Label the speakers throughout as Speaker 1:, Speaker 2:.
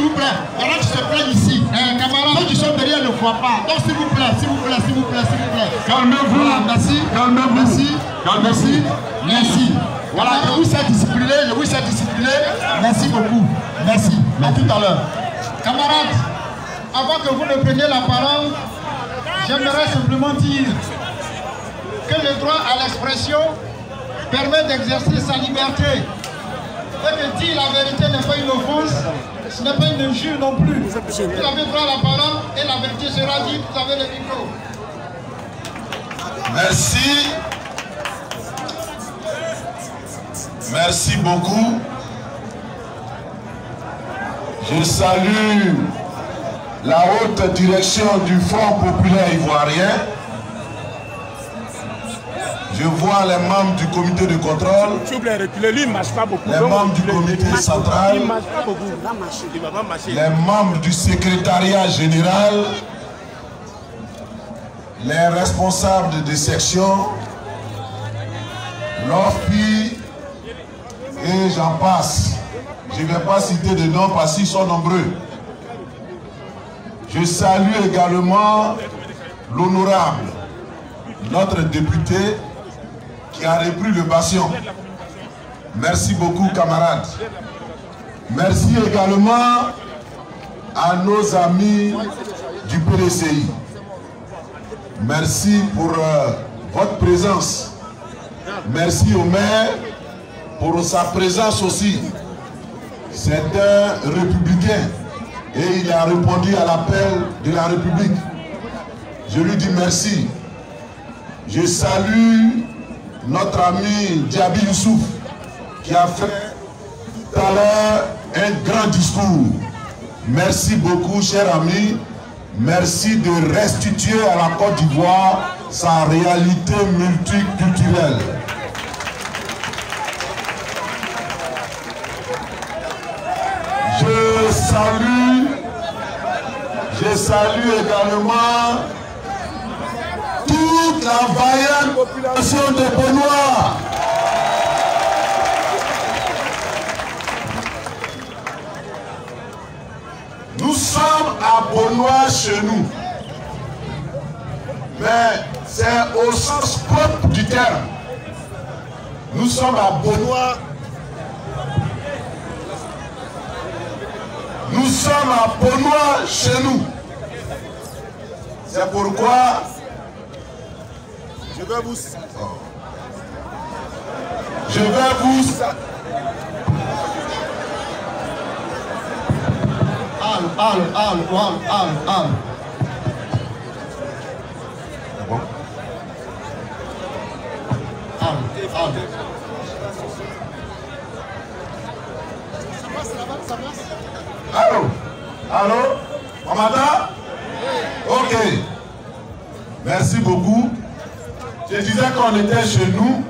Speaker 1: s'il vous plaît. Il y en a qui se plaignent ici. Eh, camarades, ceux qui sont derrière ne voient pas. Donc, s'il vous plaît, s'il vous plaît, s'il vous plaît, s'il vous plaît.
Speaker 2: Calmez-vous.
Speaker 1: Voilà, merci.
Speaker 2: Calmez-vous.
Speaker 1: Merci.
Speaker 2: Calmez-vous.
Speaker 1: Merci. Merci. Voilà, je vous sais discipliné, je vous sais discipliné. Merci beaucoup. Merci. À tout à l'heure. Camarades, avant que vous ne preniez la parole, j'aimerais simplement dire que le droit à l'expression permet d'exercer sa liberté. Et que dire la vérité n'est pas une offense, ce n'est pas une injure non plus. Vous avez droit à la parole et la vérité sera dite, vous avez le micro.
Speaker 2: Merci. Merci beaucoup. Je salue la haute direction du Front populaire ivoirien. Je vois les membres du comité de contrôle,
Speaker 3: S'il vous plaît, reculez. Lui, il ne marche pas beaucoup.
Speaker 2: les membres du comité central,
Speaker 3: Il ne marche pas beaucoup. Il va marcher. Il va pas marcher.
Speaker 2: les membres du secrétariat général, les responsables des sections, l'OFPI et j'en passe. Je ne vais pas citer de noms parce qu'ils sont nombreux. Je salue également l'honorable, notre député a repris le bastion. Merci beaucoup camarades. Merci également à nos amis du PDCI. Merci pour euh, votre présence. Merci au maire pour sa présence aussi. C'est un républicain et il a répondu à l'appel de la République. Je lui dis merci. Je salue notre ami Diaby Youssouf qui a fait tout à l'heure un grand discours. Merci beaucoup, cher ami. Merci de restituer à la Côte d'Ivoire sa réalité multiculturelle. Je salue, je salue également toute la vaillante population de Benoît. Nous sommes à Benoît chez nous. Mais c'est au sens propre du terme. Nous sommes à Benoît. Nous sommes à Benoît chez nous. C'est pourquoi je vais vous. Je vais vous.
Speaker 1: Al, al, al, al, al, al. Al, al.
Speaker 2: Allô? Allô On m'entend Ok. Merci beaucoup. Qu'on était chez nous.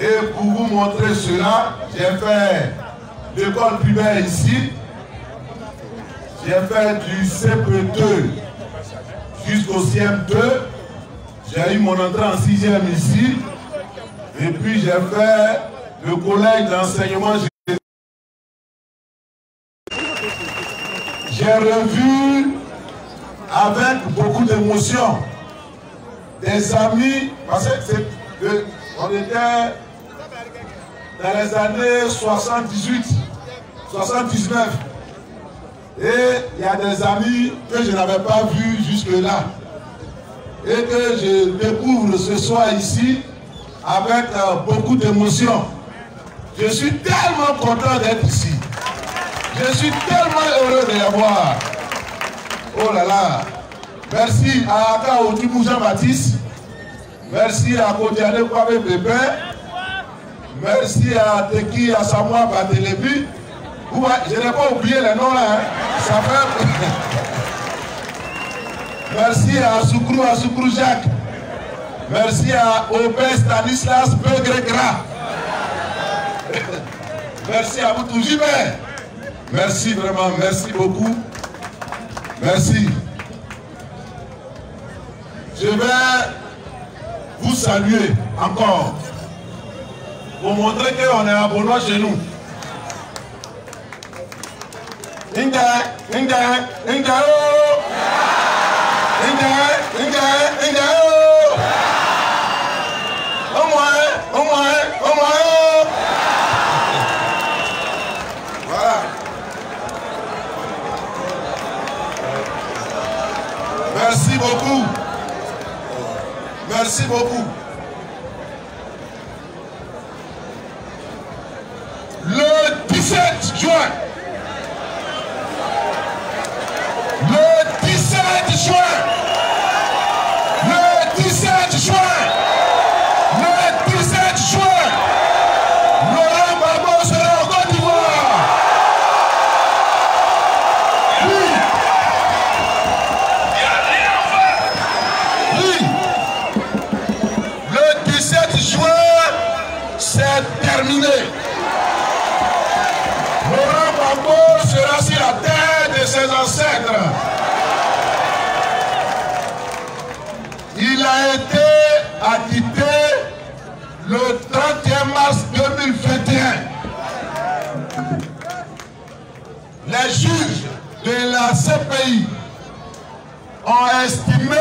Speaker 2: Et pour vous montrer cela, j'ai fait l'école primaire ici. J'ai fait du CP2 jusqu'au CM2. J'ai eu mon entrée en sixième ici. Et puis j'ai fait le collège d'enseignement j'ai revu avec beaucoup d'émotion des amis, parce que on était dans les années 78, 79. Et il y a des amis que je n'avais pas vus jusque-là. Et que je découvre ce soir ici avec euh, beaucoup d'émotion. Je suis tellement content d'être ici. Je suis tellement heureux de les voir. Oh là là. Merci à Aka Otumou Jean-Baptiste. Merci à Kodiane Kwame Pépé. Merci à Teki Asamoah Batelébi. Ouais, je n'ai pas oublié les noms là. hein. Merci à Soukrou, à Soukrou Jacques. Merci à Aubin Stanislas Begregra. Merci à vous tous. Merci vraiment, merci beaucoup. Merci. Je vais vous saluer encore. Pour montrer qu'on est à Benoît chez nous. ǹjẹ́ ǹjẹ́ le 31 mars 2021. Les juges de la CPI ont estimé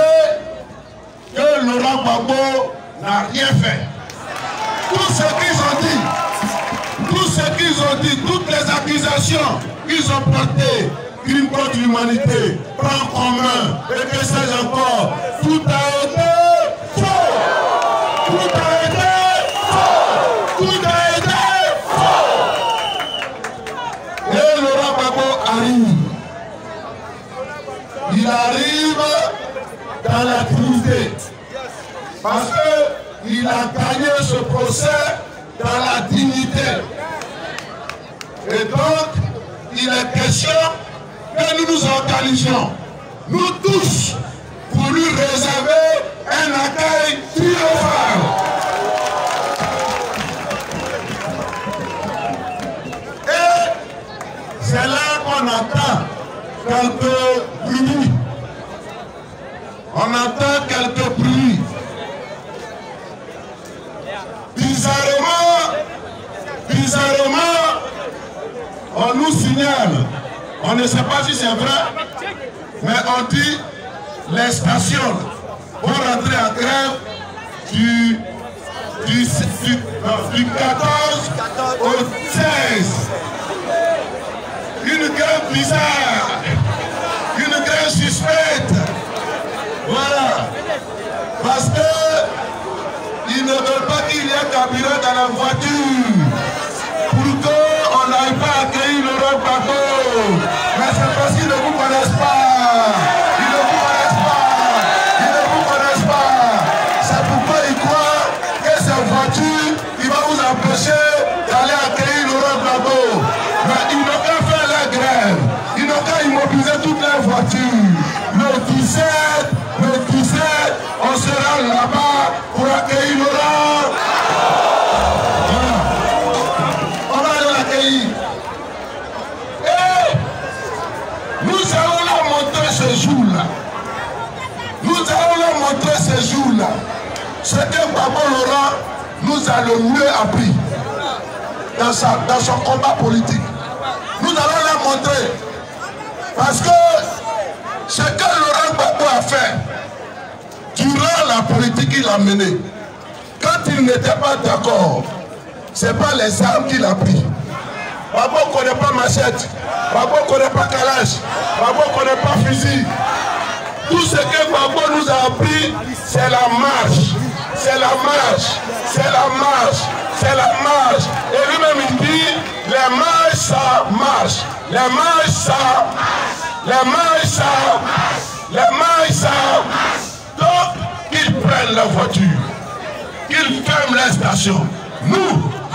Speaker 2: que Laurent Gbagbo n'a rien fait. Tout ce qu'ils ont dit, tout ce qu'ils ont dit, toutes les accusations qu'ils ont portées, crime contre l'humanité, plan commun, et que sais-je encore, tout a été dans la Trinité. Parce qu'il a gagné ce procès dans la dignité. Et donc, il est question que nous nous organisions, nous tous, pour lui réserver un accueil triomphal. Et c'est là qu'on entend quelques bruits. On entend quelques bruits. Bizarrement, bizarrement, on nous signale, on ne sait pas si c'est vrai, mais on dit les stations vont rentrer en grève du, du, du, non, du 14 au 16. Une grève bizarre, une grève suspecte. Voilà. Parce que ils ne veulent pas qu'il y ait carburant dans la voiture le mieux appris dans, sa, dans son combat politique. Nous allons leur montrer. Parce que ce que Laurent Gbagbo a fait durant la politique qu'il a menée, quand il n'était pas d'accord, ce n'est pas les armes qu'il a pris. Babo ne connaît pas machette, Babo ne connaît pas calage, Babo ne connaît pas fusil. Tout ce que Babo nous a appris, c'est la marche. C'est la marche, c'est la marche, c'est la marche. Et lui-même il dit, les marches ça marche, les marches ça les marches ça les marches ça Donc, qu'ils prennent la voiture, qu'ils ferment les stations. Nous,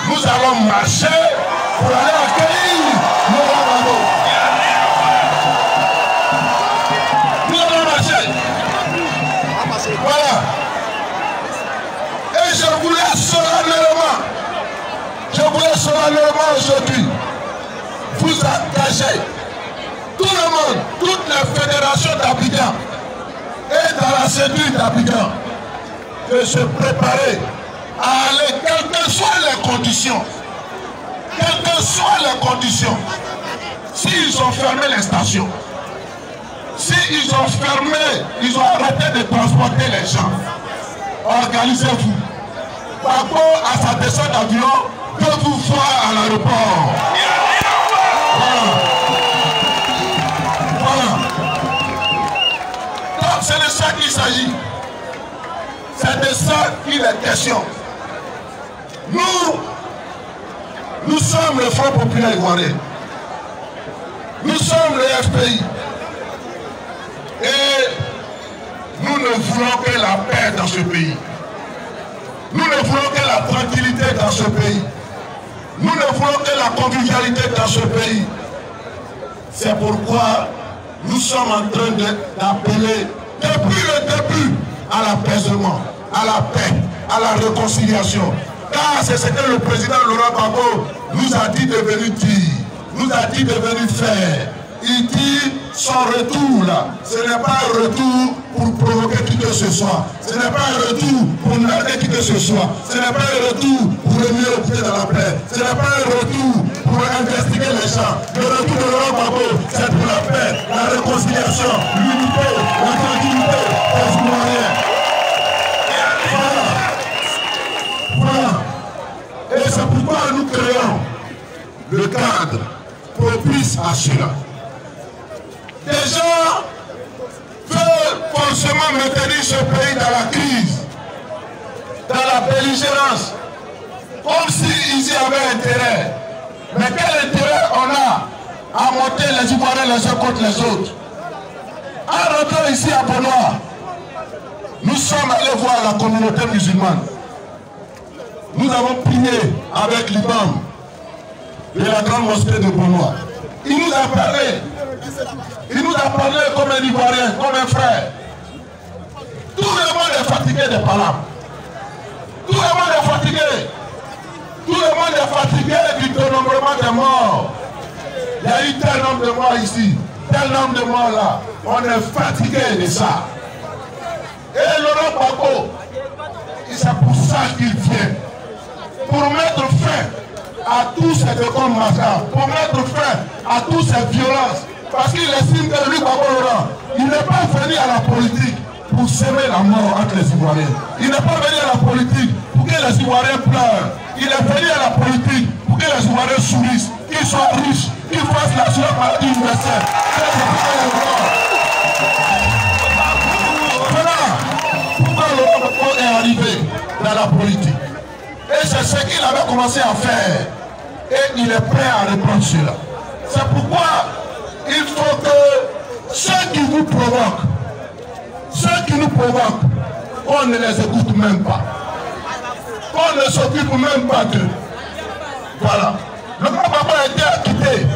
Speaker 2: nous allons marcher pour aller accueillir je voulais solennellement, je voulais solennellement aujourd'hui vous engager, tout le monde, toutes les fédérations d'Abidjan et dans la cellule d'Abidjan, de se préparer à aller, quelles que soient les conditions, quelles que soient les conditions, s'ils ont fermé les stations, s'ils ont fermé, ils ont arrêté de transporter les gens, organisez-vous. Par rapport à sa descente d'avion, peut vous voir à l'aéroport. Voilà. Donc c'est de ça qu'il s'agit. C'est de ça qu'il est question. Nous, nous sommes le Front populaire ivoirien. Nous sommes le FPI. Et nous ne voulons que la paix dans ce pays. Nous ne voulons que la tranquillité dans ce pays. Nous ne voulons que la convivialité dans ce pays. C'est pourquoi nous sommes en train d'appeler depuis le début à l'apaisement, à la paix, à la réconciliation. Car c'est ce que le président Laurent Gbagbo nous a dit de venir dire, nous a dit de venir faire. Il dit son retour là, ce n'est pas un retour pour provoquer qui que ce soit. Ce n'est pas un retour pour narguer qui que ce soit. Ce n'est pas un retour pour le mieux occuper dans la paix. Ce n'est pas un retour pour investiguer les gens. Le retour de Laurent Gbagbo, c'est pour la paix, la réconciliation, l'unité, la tranquillité des Ivoiriens. Voilà. Voilà. Et c'est pourquoi nous créons le cadre propice à cela. Des gens veulent forcément maintenir ce pays dans la crise, dans la belligérance, comme s'ils y avaient intérêt. Mais quel intérêt on a à monter les Ivoiriens les uns contre les autres? En rentrant ici à Benoît, nous sommes allés voir la communauté musulmane. Nous avons prié avec l'imam de la grande mosquée de Benoît. Il nous a parlé. Il nous a parlé comme un Ivoirien, comme un frère. Tout le monde est fatigué des palabres. Tout le monde est fatigué. Tout le monde est fatigué du dénombrement des morts. Il y a eu tel nombre de morts ici, tel nombre de morts là. On est fatigué de ça. Et Laurent Gbagbo, c'est pour ça qu'il vient. Pour mettre fin à tous ces décombres pour mettre fin à toutes ces violences. Parce qu'il estime que lui, Laurent, il n'est pas venu à la politique pour semer la mort entre les Ivoiriens. Il n'est pas venu à la politique pour que les Ivoiriens pleurent. Il est venu à la politique pour que les Ivoiriens sourissent, qu'ils soient riches, qu'ils fassent la seule maladie universelle. Voilà pourquoi Laurent est arrivé dans la politique. Et c'est ce qu'il avait commencé à faire. Et il est prêt à reprendre cela. C'est pourquoi il faut que ceux qui vous provoquent, ceux qui nous provoquent, on ne les écoute même pas. On ne s'occupe même pas d'eux. Voilà. Le papa a été acquitté.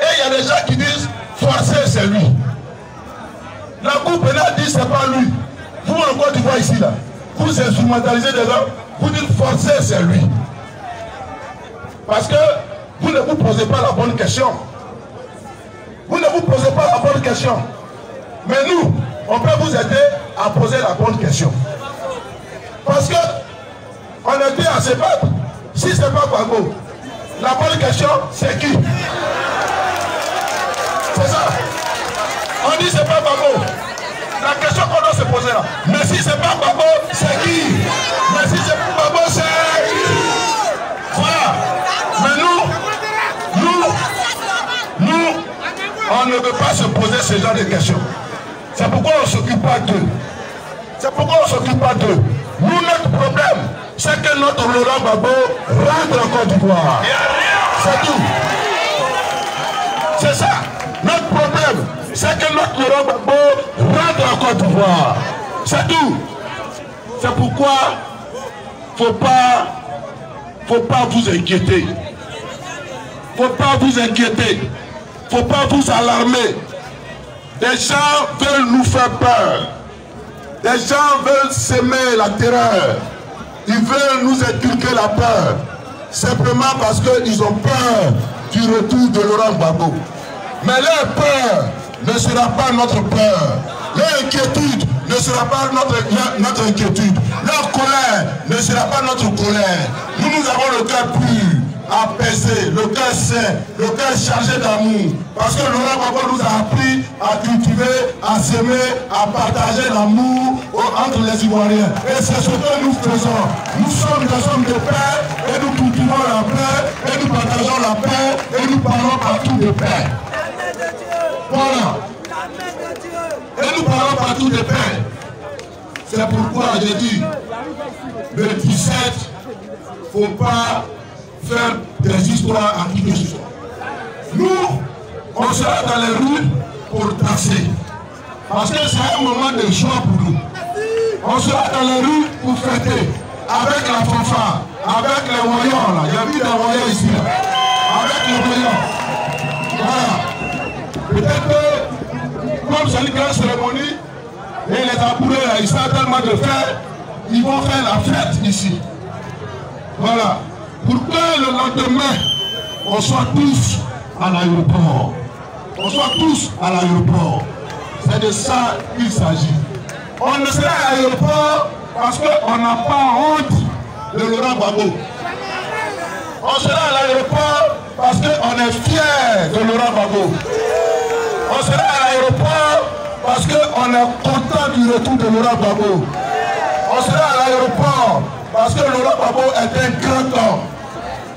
Speaker 2: Et il y a des gens qui disent forcer c'est lui. La Cour pénale dit c'est pas lui. Vous en Côte d'Ivoire ici là, vous instrumentalisez des gens, vous dites forcer c'est lui. Parce que vous ne vous posez pas la bonne question. Vous ne vous posez pas la bonne question. Mais nous, on peut vous aider à poser la bonne question. Parce que on dit à ce peuple, si ce n'est pas Gbagbo, la bonne question, c'est qui? C'est ça. On dit c'est pas Gbagbo. La question qu'on doit se poser là. Mais si c'est pas Gbagbo, c'est qui? Mais si c'est pas Gbagbo, c'est qui? On ne veut pas se poser ce genre de questions. C'est pourquoi on ne s'occupe pas d'eux. C'est pourquoi on ne s'occupe pas d'eux. Nous, notre problème, c'est que notre Laurent Gbagbo rentre en Côte d'Ivoire. C'est tout. C'est ça. Notre problème, c'est que notre Laurent Gbagbo rentre en Côte d'Ivoire. C'est tout. C'est pourquoi faut pas, faut pas vous inquiéter. Faut pas vous inquiéter. Faut pas vous alarmer. Des gens veulent nous faire peur. Des gens veulent semer la terreur. Ils veulent nous inculquer la peur. Simplement parce qu'ils ont peur du retour de Laurent Gbagbo. Mais leur peur ne sera pas notre peur. Leur inquiétude ne sera pas notre, notre inquiétude. Leur colère ne sera pas notre colère. Nous, nous avons le cœur pur. Apaisé, le cœur sain, le cœur chargé d'amour. Parce que Laurent Gbagbo nous a appris à cultiver, à s'aimer, à partager l'amour entre les Ivoiriens. Et c'est ce que nous faisons. Nous sommes des hommes de paix et nous cultivons la paix et nous partageons la paix et nous parlons partout de paix. Voilà. Et nous parlons partout de paix. C'est pourquoi j'ai dit, le 17, il ne faut pas faire des histoires à qui que ce soit. Nous, on sera dans les rues pour danser. Parce que c'est un moment de joie pour nous. On sera dans les rues pour fêter. Avec la fanfare, avec les voyants là. Il y a vu des voyants ici. Là. Avec les voyants. Voilà. Peut-être que, comme c'est une grande cérémonie, et les amoureux là, ils sont tellement de faire, ils vont faire la fête ici. Voilà. Pour que le lendemain, on soit tous à l'aéroport. On soit tous à l'aéroport. C'est de ça qu'il s'agit. On ne sera à l'aéroport parce qu'on n'a pas honte de Laurent Gbagbo. On sera à l'aéroport parce qu'on est fiers de Laurent Gbagbo. On sera à l'aéroport parce qu'on est content du retour de Laurent Gbagbo. On sera à l'aéroport parce que Laurent Gbagbo est un grand homme.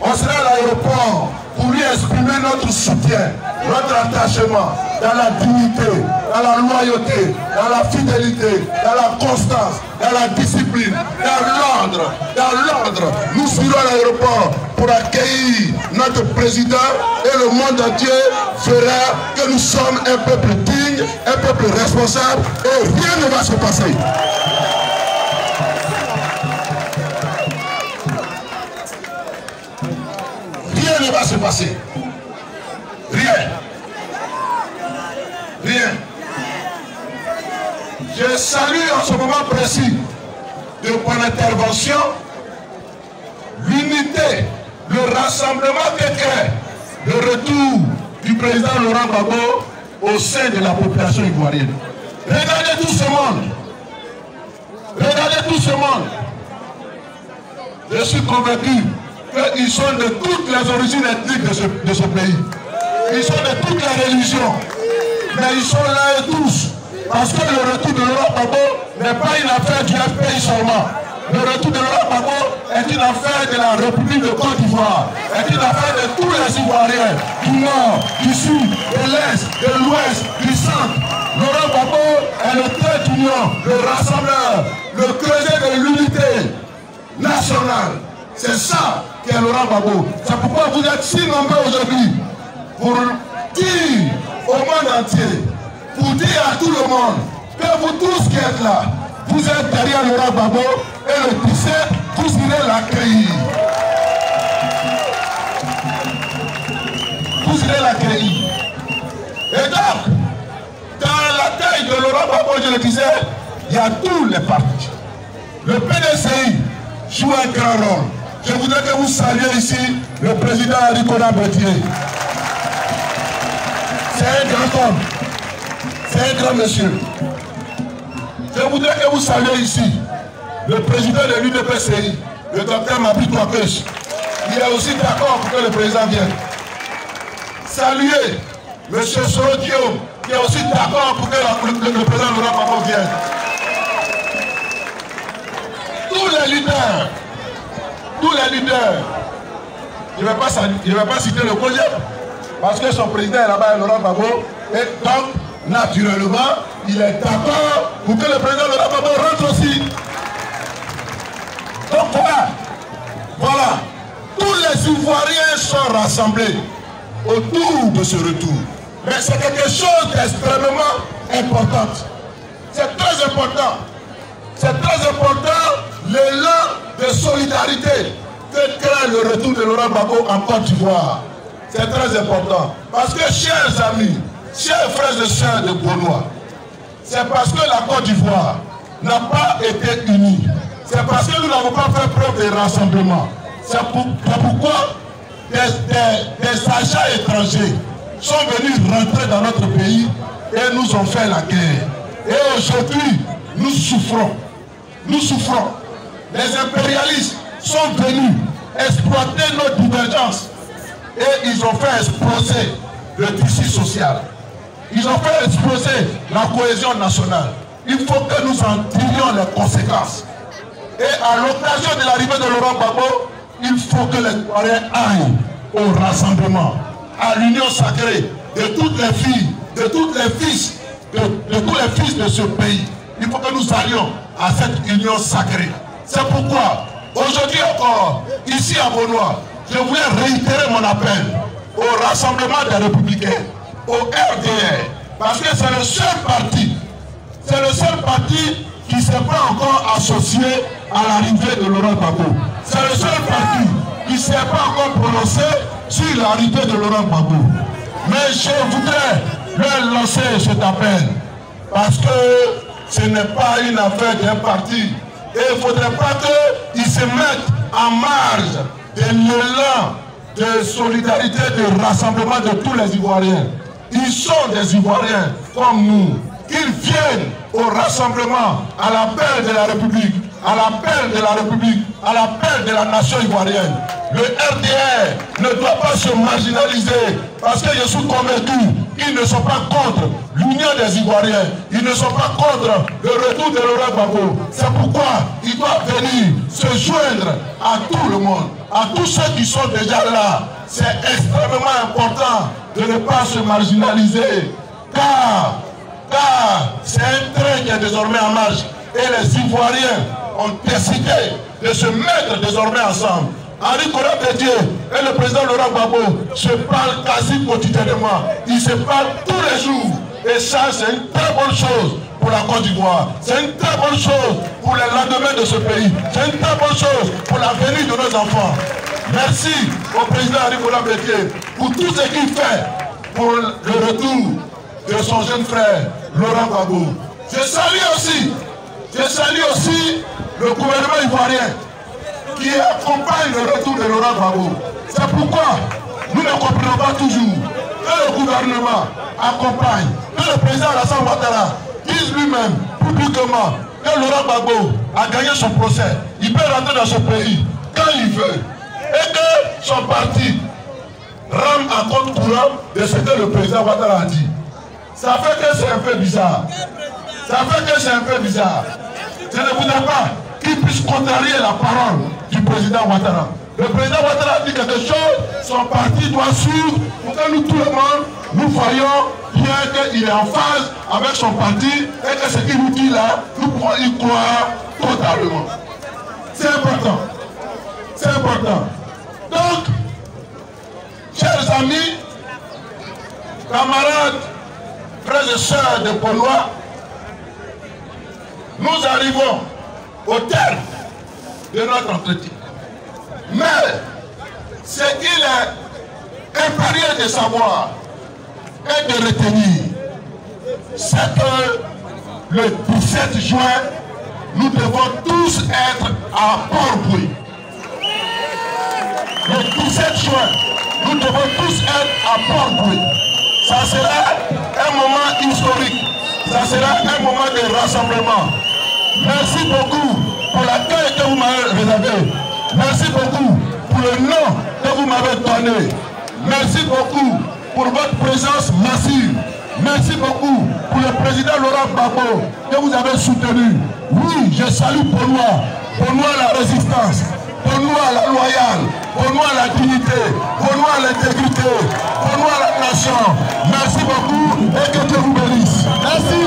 Speaker 2: On sera à l'aéroport pour lui exprimer notre soutien, notre attachement dans la dignité, dans la loyauté, dans la fidélité, dans la constance, dans la discipline, dans l'ordre, dans l'ordre. Nous serons à l'aéroport pour accueillir notre président et le monde entier verra que nous sommes un peuple digne, un peuple responsable et rien ne va se passer. Va se passer? Rien. Rien. Je salue en ce moment précis de mon intervention l'unité, le rassemblement des cœurs, le retour du président Laurent Gbagbo au sein de la population ivoirienne. Regardez tout ce monde. Regardez tout ce monde. Je suis convaincu qu'ils sont de toutes les origines ethniques de ce, pays. Ils sont de toutes les religions. Mais ils sont là et tous. Parce que le retour de Laurent Gbagbo n'est pas une affaire du FPI seulement. Le retour de Laurent Gbagbo est une affaire de la République de Côte d'Ivoire. est une affaire de tous les Ivoiriens, du Nord, du Sud, de l'Est, de l'Ouest, du Centre. Laurent Gbagbo est le trait d'union, le rassembleur, le creuset de l'unité nationale. C'est ça qu'est Laurent. C'est pourquoi vous êtes si nombreux aujourd'hui pour dire au monde entier, pour dire à tout le monde que vous tous qui êtes là, vous êtes derrière Laurent Gbagbo et le 17, vous irez l'accueillir. Vous irez l'accueillir. Et donc, dans la taille de Laurent Gbagbo, je le disais, il y a tous les partis. Le PDCI joue un grand rôle. Je voudrais que vous saluiez ici le président Ricola Bertier. C'est un grand homme. C'est un grand monsieur. Je voudrais que vous saluiez ici le président de l'UDPCI, le docteur Mabri Touakesh. Il est aussi d'accord pour que le président vienne. Saluez M. Soro qui est aussi d'accord pour que le président Laurent Gbagbo vienne. Tous les leaders, tous les leaders, je ne vais, vais, pas citer le projet, parce que son président est là-bas, Laurent Gbagbo, et donc, naturellement, il est d'accord pour que le président Laurent Gbagbo rentre aussi. Donc voilà, voilà, tous les Ivoiriens sont rassemblés autour de ce retour. Mais c'est quelque chose d'extrêmement important. C'est très important. C'est très important l'élan de solidarité que crée le retour de Laurent Gbagbo en Côte d'Ivoire. C'est très important. Parce que, chers amis, chers frères et sœurs de Gaulois, c'est parce que la Côte d'Ivoire n'a pas été unie. C'est parce que nous n'avons pas fait preuve de rassemblement. C'est pour, pourquoi des, des, des agents étrangers sont venus rentrer dans notre pays et nous ont fait la guerre. Et aujourd'hui, nous souffrons. Nous souffrons. Les impérialistes sont venus exploité nos divergences et ils ont fait exploser le tissu social. Ils ont fait exploser la cohésion nationale. Il faut que nous en tirions les conséquences. Et à l'occasion de l'arrivée de Laurent Gbagbo, il faut que les Coréens aillent au rassemblement, à l'union sacrée de toutes les filles, de tous les fils, de tous les fils de ce pays. Il faut que nous allions à cette union sacrée. C'est pourquoi, aujourd'hui encore, ici à Beaunois, je voulais réitérer mon appel au Rassemblement des Républicains, au RDR, parce que c'est le seul parti, c'est le seul parti qui ne s'est pas encore associé à l'arrivée de Laurent Gbagbo. C'est le seul parti qui ne s'est pas encore prononcé sur l'arrivée de Laurent Gbagbo. Mais je voudrais leur lancer cet appel, parce que ce n'est pas une affaire d'un parti. Et il ne faudrait pas qu'ils se mettent en marge de l'élan de solidarité, de rassemblement de tous les Ivoiriens. Ils sont des Ivoiriens comme nous. Qu'ils viennent au rassemblement, à l'appel de la République, à l'appel de la République, à l'appel de la nation ivoirienne. Le RDR ne doit pas se marginaliser parce que je suis convaincu qu'ils ne sont pas contre l'union des Ivoiriens. Ils ne sont pas contre le retour de Laurent Gbagbo. C'est pourquoi ils doivent venir se joindre à tout le monde, à tous ceux qui sont déjà là. C'est extrêmement important de ne pas se marginaliser car, car c'est un train qui est désormais en marche et les Ivoiriens ont décidé de se mettre désormais ensemble. Henri Coran Dieu et le président Laurent Gbagbo se parlent quasi quotidiennement. Ils se parlent tous les jours. Et ça, c'est une très bonne chose pour la Côte d'Ivoire. C'est une très bonne chose pour le lendemain de ce pays. C'est une très bonne chose pour l'avenir de nos enfants. Merci au président Coran Dieu pour tout ce qu'il fait pour le retour de son jeune frère Laurent Gbagbo. Je salue aussi, je salue aussi le gouvernement ivoirien qui accompagne le retour de Laurent Gbagbo. C'est pourquoi nous ne comprenons pas toujours que le gouvernement accompagne, que le président Alassane Ouattara dise lui-même publiquement que Laurent Gbagbo a gagné son procès. Il peut rentrer dans ce pays quand il veut. Et que son parti rame à compte courant de ce que le président Ouattara a dit. Ça fait que c'est un peu bizarre. Ça fait que c'est un peu bizarre. Je ne voudrais pas puisse contrarier la parole du président Ouattara. Le président Ouattara dit quelque chose, son parti doit suivre pour que nous, tout le monde, nous voyons bien qu'il est en phase avec son parti et que ce qu'il nous dit là, nous pouvons y croire totalement. C'est important. C'est important. Donc, chers amis, camarades, frères et sœurs de Paulois, nous arrivons au terme de notre entretien. Mais ce qu'il est impérieux de savoir et de retenir, c'est que le 17 juin, nous devons tous être à Port-Bouy. Le 17 juin, nous devons tous être à Port-Bouy. Ça sera un moment historique. Ça sera un moment de rassemblement. Merci beaucoup pour l'accueil que vous m'avez réservé. Merci beaucoup pour le nom que vous m'avez donné. Merci beaucoup pour votre présence massive. Merci beaucoup pour le président Laurent Gbagbo que vous avez soutenu. Oui, je salue pour moi, pour moi la résistance, pour moi la loyale, pour moi la dignité, pour moi l'intégrité, pour moi la nation. Merci beaucoup et que Dieu vous bénisse.
Speaker 1: Merci.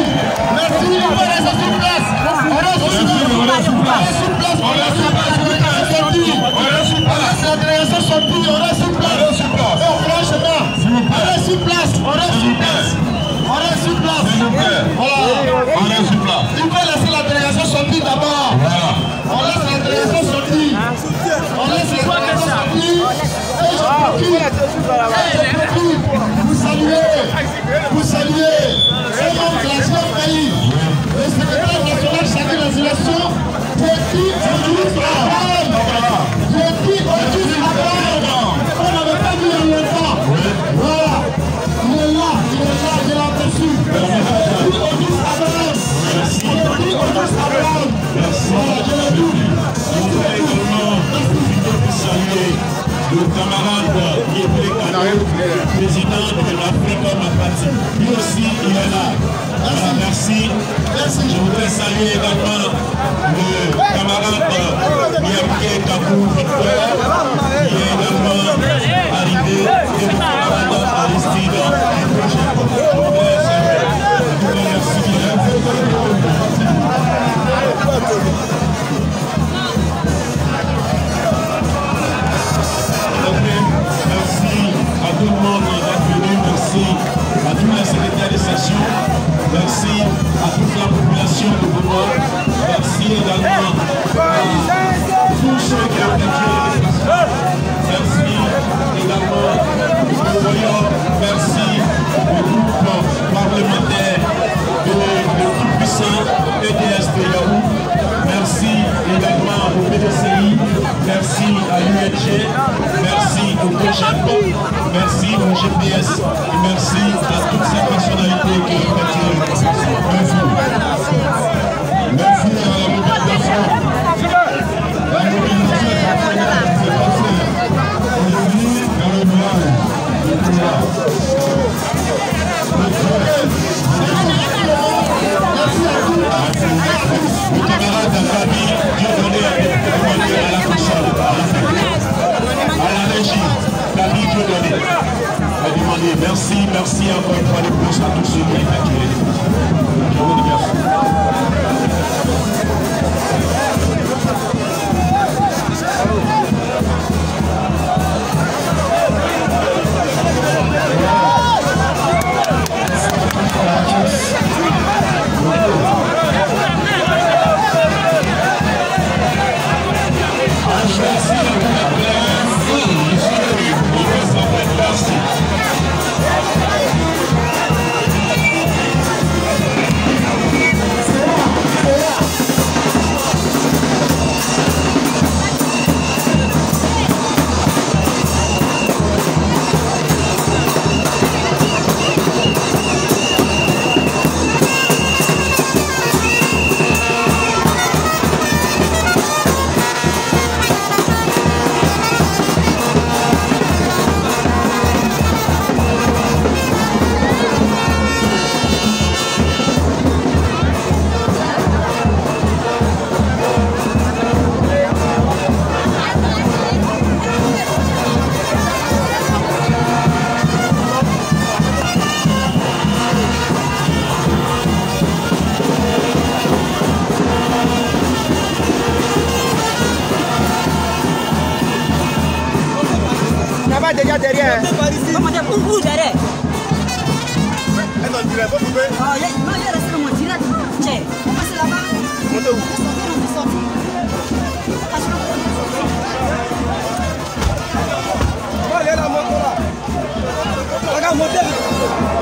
Speaker 1: Merci. On reste sur place. On reste sur place. On reste sur place. La délégation sortie. On reste sur place. On prend le chemin. On reste sur place. On reste sur place. On reste sur place. Voilà.
Speaker 2: On reste sur place.
Speaker 1: Il faut laisser la délégation sortir d'abord. On laisse la délégation sortir. On laisse la délégation sortir. Et je Depuis
Speaker 4: derrière. Maman, t'es pour vous
Speaker 5: derrière.
Speaker 3: Elle est en direct, faut couper.
Speaker 6: Ah, il est resté dans mon direct. Tiens, on passe là-bas.
Speaker 3: Montez où
Speaker 6: On est sorti,
Speaker 5: on est sorti. Regarde la moto là. Regarde, montez.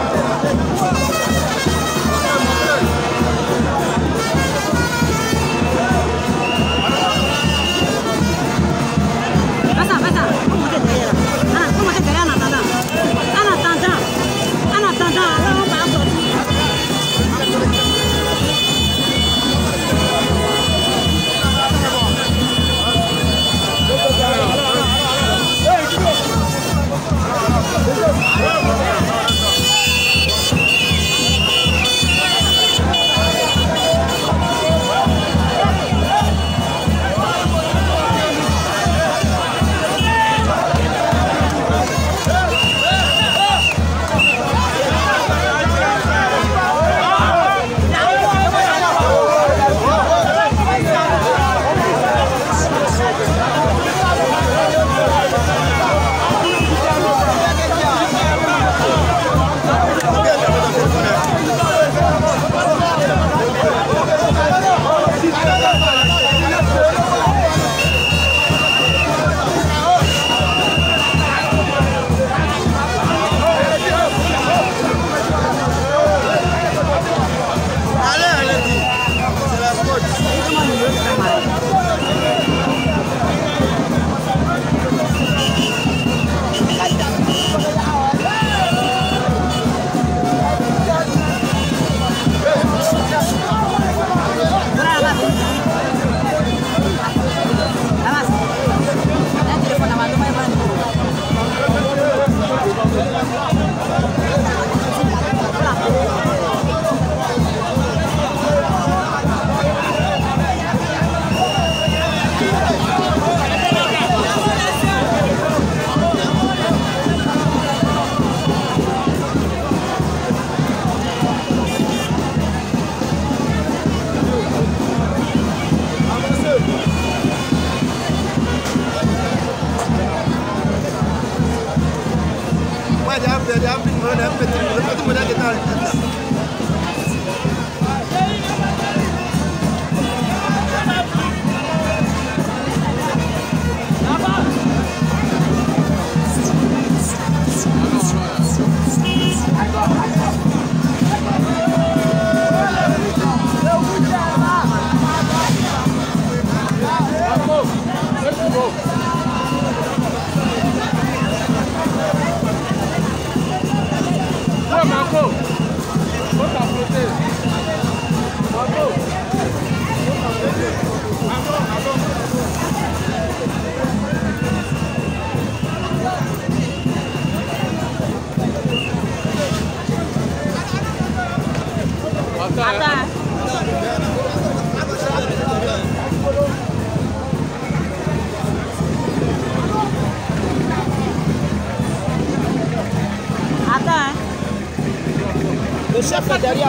Speaker 5: Le chef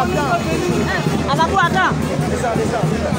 Speaker 5: est derrière.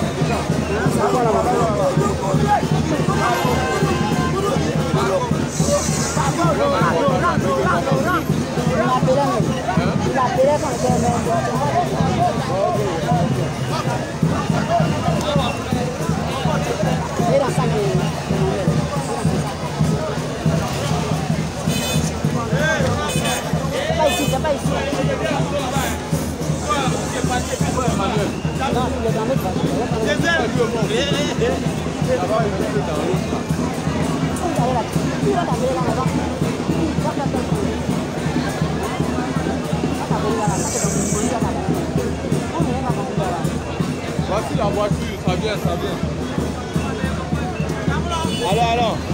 Speaker 3: Voici la voiture, ça vient, ça vient. Alors, alors.